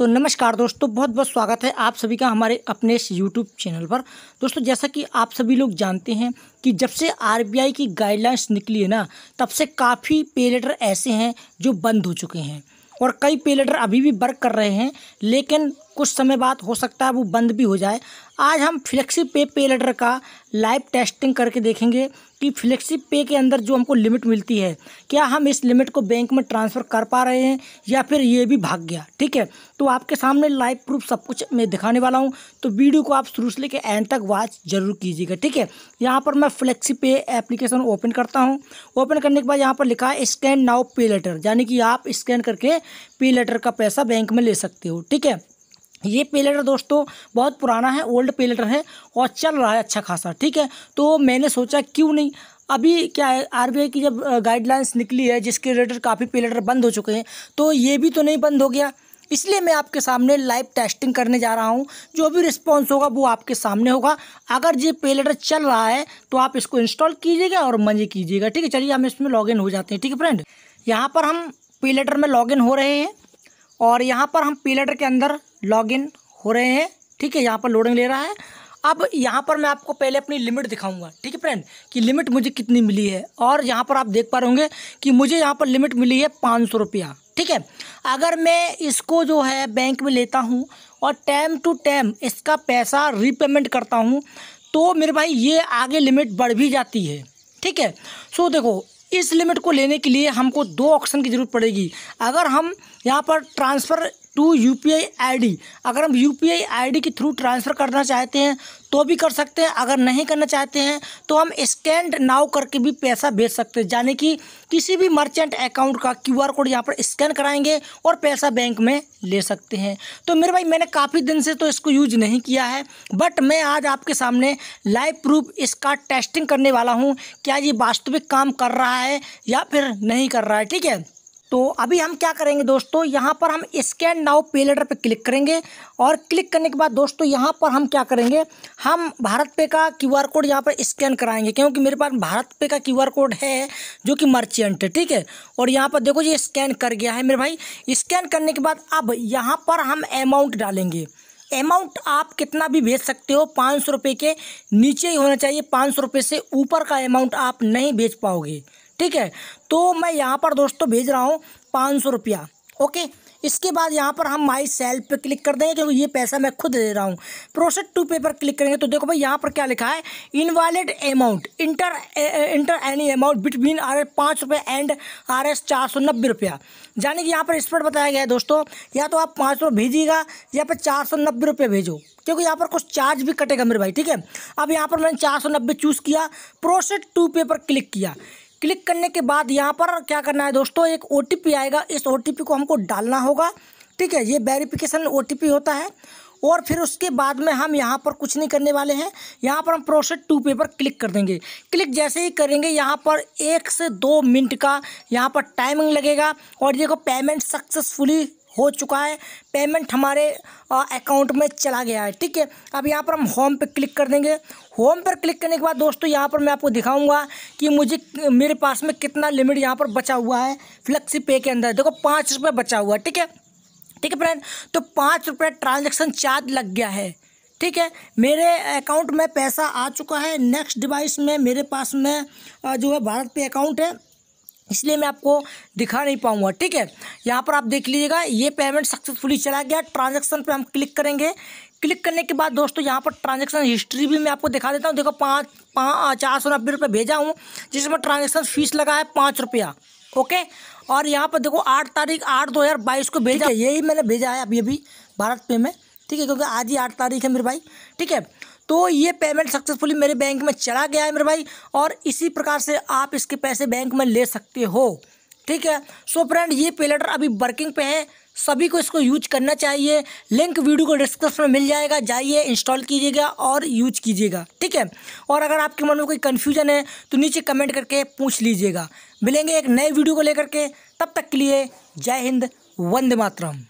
तो नमस्कार दोस्तों बहुत बहुत स्वागत है आप सभी का हमारे अपने इस यूट्यूब चैनल पर। दोस्तों, जैसा कि आप सभी लोग जानते हैं कि जब से आरबीआई की गाइडलाइंस निकली है ना, तब से काफ़ी पे लेटर ऐसे हैं जो बंद हो चुके हैं और कई पे लेटर अभी भी वर्क कर रहे हैं, लेकिन कुछ समय बाद हो सकता है वो बंद भी हो जाए। आज हम फ्लेक्सी पे पे लेटर का लाइव टेस्टिंग करके देखेंगे कि फ्लेक्सी पे के अंदर जो हमको लिमिट मिलती है, क्या हम इस लिमिट को बैंक में ट्रांसफ़र कर पा रहे हैं या फिर ये भी भाग गया? ठीक है? तो आपके सामने लाइव प्रूफ सब कुछ मैं दिखाने वाला हूँ। तो वीडियो को आप शुरू से लेकर एंड तक वॉच ज़रूर कीजिएगा। ठीक है? यहाँ पर मैं फ्लेक्सी पे एप्लीकेशन ओपन करता हूँ। ओपन करने के बाद यहाँ पर लिखा है स्कैन नाउ पे लेटर यानी कि आप स्कैन करके पे लेटर का पैसा बैंक में ले सकते हो। ठीक है? ये पे लेटर दोस्तों, बहुत पुराना है ओल्ड पे लेटर है और चल रहा है अच्छा खासा, ठीक है? तो मैंने सोचा क्यों नहीं? अभी क्या है आरबीआई की जब गाइडलाइंस निकली है, जिसके रिलेटेड काफ़ी पे लेटर बंद हो चुके हैं तो ये भी तो नहीं बंद हो गया। इसलिए मैं आपके सामने लाइव टेस्टिंग करने जा रहा हूँ। जो भी रिस्पॉन्स होगा, वो आपके सामने होगा। अगर ये पे लेटर चल रहा है तो आप इसको इंस्टॉल कीजिएगा और मज़े कीजिएगा, ठीक है? चलिए, हम इसमें लॉगिन हो जाते हैं, ठीक है फ्रेंड यहाँ पर हम पे लेटर में लॉगिन हो रहे हैं और यहाँ पर हम पे लेटर के अंदर लॉगिन हो रहे हैं, ठीक है, यहाँ पर लोडिंग ले रहा है। अब यहाँ पर मैं आपको पहले अपनी लिमिट दिखाऊँगा, ठीक है फ्रेंड कि लिमिट मुझे कितनी मिली है? और यहाँ पर आप देख पा रहे होंगे कि मुझे यहाँ पर लिमिट मिली है पाँच सौ रुपया, ठीक है? अगर मैं इसको जो है बैंक में लेता हूँ और टाइम टू टाइम इसका पैसा रीपेमेंट करता हूँ तो मेरे भाई ये आगे लिमिट बढ़ भी जाती है, ठीक है? सो देखो, इस लिमिट को लेने के लिए हमको दो ऑप्शन की ज़रूरत पड़ेगी। अगर हम यहाँ पर transfer to U P I I D अगर हम U P I I D के थ्रू ट्रांसफ़र करना चाहते हैं तो भी कर सकते हैं। अगर नहीं करना चाहते हैं तो हम स्कैंड नाउ करके भी पैसा भेज सकते हैं। यानी कि किसी भी मर्चेंट अकाउंट का क्यू आर कोड यहाँ पर स्कैन कराएँगे और पैसा बैंक में ले सकते हैं। तो मेरे भाई, मैंने काफ़ी दिन से तो इसको यूज़ नहीं किया है, बट मैं आज आपके सामने लाइव प्रूफ इसका टेस्टिंग करने वाला हूँ। क्या ये वास्तविक काम कर रहा है या फिर नहीं कर रहा है? ठीक है? तो अभी हम क्या करेंगे दोस्तों, यहाँ पर हम स्कैन नाउ पे लेटर पर क्लिक करेंगे और क्लिक करने के बाद दोस्तों, यहाँ पर हम क्या करेंगे, हम भारत पे का क्यूआर कोड यहाँ पर स्कैन कराएँगे, क्योंकि मेरे पास भारत पे का क्यूआर कोड है जो कि मर्चेंट है, ठीक है? और यहाँ पर देखो ये स्कैन कर गया है मेरे भाई। स्कैन करने के बाद अब यहाँ पर हम अमाउंट डालेंगे। अमाउंट आप कितना भी भेज सकते हो, पाँच सौ रुपये के नीचे ही होना चाहिए, पाँच सौ रुपये से ऊपर का अमाउंट आप नहीं भेज पाओगे। ठीक है? तो मैं यहाँ पर दोस्तों भेज रहा हूँ पाँच सौ रुपया, ओके? इसके बाद यहाँ पर हम माई सेल्फ पे क्लिक कर देंगे क्योंकि ये पैसा मैं खुद दे रहा हूँ। प्रोसेस टू पे पर क्लिक करेंगे तो देखो भाई यहाँ पर क्या लिखा है? Invalid amount, enter enter any amount between R S पाँच रुपये एंड आर एस चार सौ नब्बे रुपया। यानी कि यहाँ पर इस पर बताया गया है दोस्तों, या तो आप पाँच सौ भेजिएगा या फिर चार सौ नब्बे रुपये भेजो, क्योंकि यहाँ पर कुछ चार्ज भी कटेगा मेरे भाई, ठीक है? अब यहाँ पर मैंने चार सौ नब्बे चूज़ किया, प्रोसेस टू पे पर क्लिक किया। क्लिक करने के बाद यहाँ पर क्या करना है दोस्तों, एक ओटीपी आएगा। इस ओटीपी को हमको डालना होगा। ठीक है, ये वेरिफिकेशन ओ होता है। और फिर उसके बाद में हम यहाँ पर कुछ नहीं करने वाले हैं। यहाँ पर हम प्रोसेस टू पे पर क्लिक कर देंगे। क्लिक जैसे ही करेंगे, यहाँ पर एक से दो मिनट का यहाँ पर टाइमिंग लगेगा। और देखो पेमेंट सक्सेसफुली हो चुका है। पेमेंट हमारे अकाउंट में चला गया है। ठीक है? अब यहाँ पर हम होम पे क्लिक कर देंगे। होम पर क्लिक करने के बाद दोस्तों, यहाँ पर मैं आपको दिखाऊँगा कि मुझे, मेरे पास में कितना लिमिट यहाँ पर बचा हुआ है फ्लेक्सी पे के अंदर। देखो, पाँच रुपये बचा हुआ है। ठीक है? ठीक है फ्रेंड तो पाँच रुपये ट्रांजेक्शन चार्ज लग गया है। ठीक है? मेरे अकाउंट में पैसा आ चुका है। नेक्स्ट डिवाइस में मेरे पास में जो है भारत पे अकाउंट है। इसलिए मैं आपको दिखा नहीं पाऊँगा, ठीक है? यहाँ पर आप देख लीजिएगा, ये पेमेंट सक्सेसफुली चला गया। ट्रांजेक्शन पे हम क्लिक करेंगे। क्लिक करने के बाद दोस्तों, यहाँ पर ट्रांजेक्शन हिस्ट्री भी मैं आपको दिखा देता हूँ। देखो, पाँच पाँच चार सौ नब्बे रुपये भेजा हूँ, जिसमें ट्रांजेक्शन फ़ीस लगा है पाँच रुपया, ओके? और यहाँ पर देखो, आठ तारीख, आठ दो हज़ार बाईस को भेजा। यही मैंने भेजा है अभी अभी भारत पे में, ठीक है? क्योंकि आज ही आठ तारीख है मेरे भाई, ठीक है? तो ये पेमेंट सक्सेसफुली मेरे बैंक में चला गया है मेरे भाई, और इसी प्रकार से आप इसके पैसे बैंक में ले सकते हो। ठीक है? सो फ्रेंड ये पे लेटर अभी वर्किंग पे है, सभी को इसको यूज़ करना चाहिए। लिंक वीडियो को डिस्क्रिप्शन में मिल जाएगा, जाइए इंस्टॉल कीजिएगा और यूज़ कीजिएगा। ठीक है? और अगर आपके मन में कोई कन्फ्यूज़न है तो नीचे कमेंट करके पूछ लीजिएगा। मिलेंगे एक नए वीडियो को लेकर के, तब तक के लिए जय हिंद, वंदे मातरम।